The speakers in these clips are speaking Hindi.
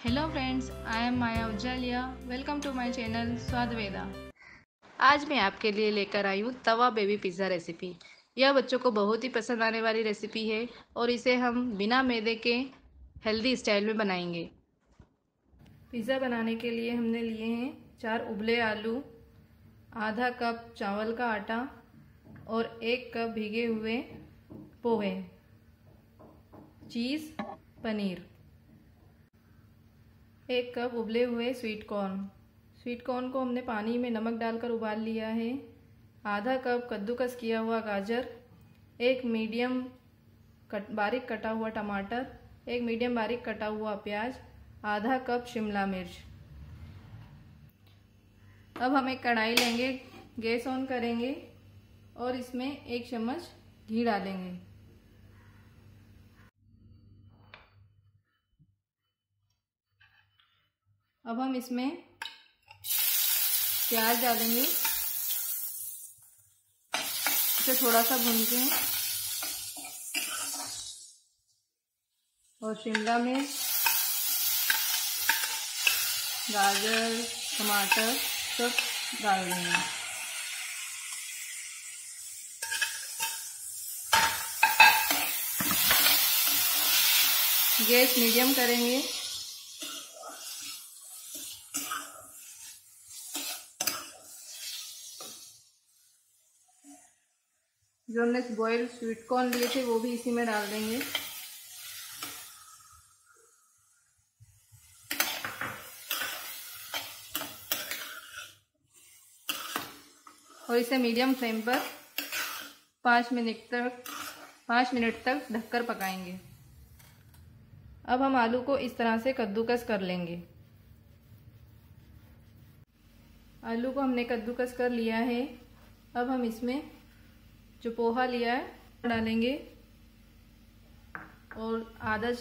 Hello friends I am Maya Ujjaliya welcome to my channel Swad Veda आज मैं आपके लिए लेकर आई हूँ तवा बेबी पिज़्ज़ा रेसिपी यह बच्चों को बहुत ही पसंद आने वाली रेसिपी है और इसे हम बिना मैदे के हेल्दी स्टाइल में बनाएँगे। पिज़्ज़ा बनाने के लिए हमने लिए हैं चार उबले आलू, आधा कप चावल का आटा और एक कप भीगे हुए पोहे। चीज़ पनीर। एक कप उबले हुए स्वीट कॉर्न। स्वीट कॉर्न को हमने पानी में नमक डालकर उबाल लिया है। आधा कप कद्दूकस किया हुआ गाजर, एक मीडियम कट, बारीक कटा हुआ टमाटर, एक मीडियम बारीक कटा हुआ प्याज, आधा कप शिमला मिर्च। अब हम एक कढ़ाई लेंगे, गैस ऑन करेंगे और इसमें एक चम्मच घी डालेंगे। अब हम इसमें प्याज डालेंगे। इसे थोड़ा सा भून के और शिमला मिर्च, गाजर, टमाटर सब डाल देंगे। गैस मीडियम करेंगे। जो हमने बॉयल स्वीट कॉर्न लिए थे, वो भी इसी में डाल देंगे। और इसे मीडियम फ्लेम पर पाँच मिनट तक, पाँच मिनट तक ढककर पकाएँगे। अब हम आलू को इस तरह से कद्दूकस कर लेंगे। आलू को हमने कद्दूकस कर लिया है। अब हम इसमें जो पोहा लिया है, डालेंगे। और आधा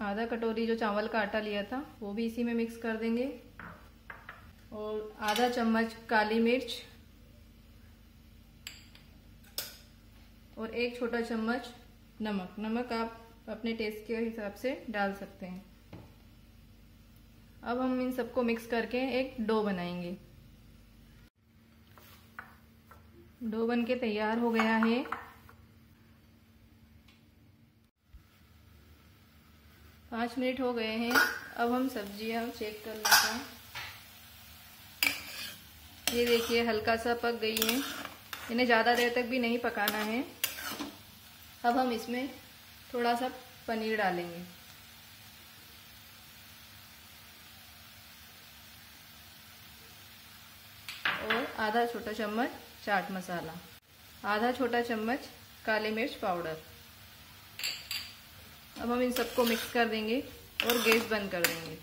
आधा कटोरी जो चावल का आटा लिया था, वो भी इसी में मिक्स कर देंगे। और आधा चम्मच काली मिर्च। और एक छोटा चम्मच नमक। नमक आप अपने टेस्ट के हिसाब से डाल सकते हैं। अब हम इन सबको मिक्स करके एक डो बनाएँगे। डो बन के तैयार हो गया है। पाँच मिनट हो गए हैं। अब हम सब्ज़ियाँ चेक कर लेते हैं। ये देखिए, हल्का सा पक गई है। इन्हें ज़्यादा देर तक भी नहीं पकाना है। अब हम इसमें थोड़ा सा पनीर डालेंगे। और आधा छोटा चम्मच चाट मसाला, आधा छोटा चम्मच काली मिर्च पाउडर। अब हम इन सबको मिक्स कर देंगे और गैस बंद कर देंगे।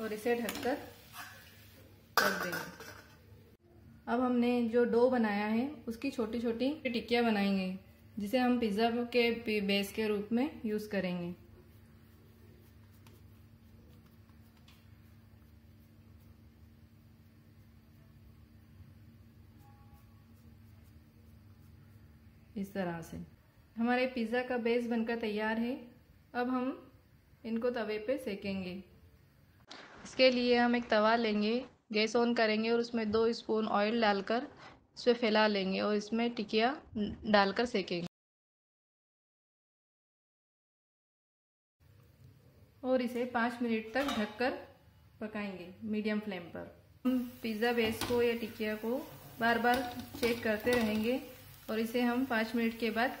और इसे ढककर रख देंगे। अब हमने जो डो बनाया है, उसकी छोटी छोटी टिक्कियाँ बनाएँगे। जिसे हम पिज़्ज़ा के बेस के रूप में यूज़ करेंगे। इस तरह से। हमारे पिज़्ज़ा का बेस बनकर तैयार है। अब हम इनको तवे पे सेकेंगे। इसके लिए हम एक तवा लेंगे, गैस ऑन करेंगे और उसमें दो स्पून ऑयल डालकर इसे फैला लेंगे और इसमें टिकिया डालकर सेकेंगे। और इसे पाँच मिनट तक ढककर पकाएँगे, मीडियम फ्लेम पर। हम पिज़्ज़ा बेस को या टिकिया को बार बार चेक करते रहेंगे और इसे हम पाँच मिनट के बाद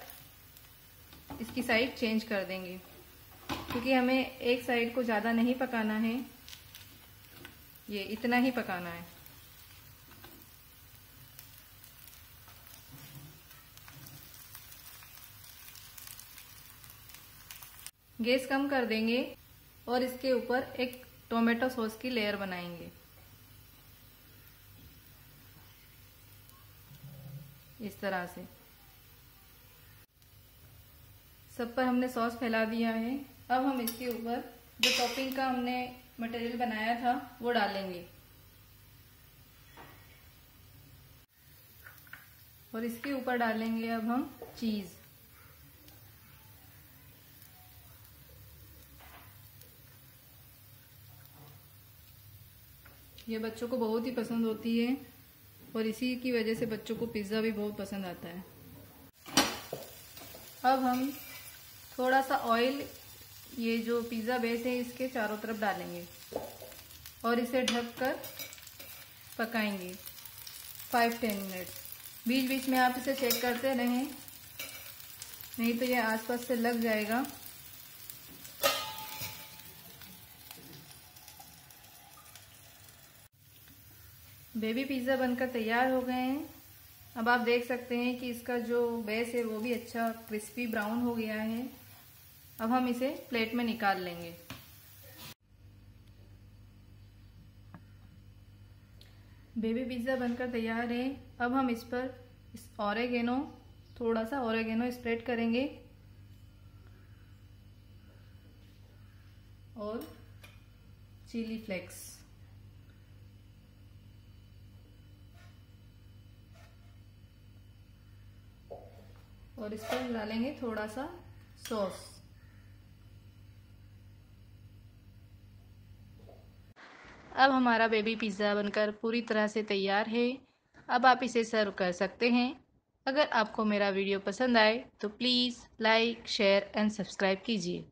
इसकी साइड चेंज कर देंगे। क्योंकि हमें एक साइड को ज़्यादा नहीं पकाना है, ये इतना ही पकाना है। गैस कम कर देंगे। और इसके ऊपर एक टोमेटो सॉस की लेयर बनाएँगे। इस तरह से। सब पर हमने सॉस फैला दिया है। अब हम इसके ऊपर जो टॉपिंग का हमने मटेरियल बनाया था, वो डालेंगे। और इसके ऊपर डालेंगे अब हम चीज़। ये बच्चों को बहुत ही पसंद होती है और इसी की वजह से बच्चों को पिज़्ज़ा भी बहुत पसंद आता है। अब हम थोड़ा सा ऑयल, ये जो पिज़्ज़ा बेस है, इसके चारों तरफ़ डालेंगे और इसे ढककर पकाएँगे फाइव टेन मिनट बीच बीच में आप इसे चेक करते रहें, नहीं तो ये आसपास से लग जाएगा। बेबी पिज़्ज़ा बनकर तैयार हो गए हैं। अब आप देख सकते हैं कि इसका जो बेस है वो भी अच्छा क्रिस्पी ब्राउन हो गया है। अब हम इसे प्लेट में निकाल लेंगे। बेबी पिज़्ज़ा बनकर तैयार है। अब हम इस पर इस ऑरेगेनो, थोड़ा सा ऑरेगेनो स्प्रेड करेंगे। और चिली फ्लेक्स। और इस पर डालेंगे थोड़ा सा सॉस। अब हमारा बेबी पिज़्ज़ा बनकर पूरी तरह से तैयार है। अब आप इसे सर्व कर सकते हैं। अगर आपको मेरा वीडियो पसंद आए तो please like share and subscribe कीजिए।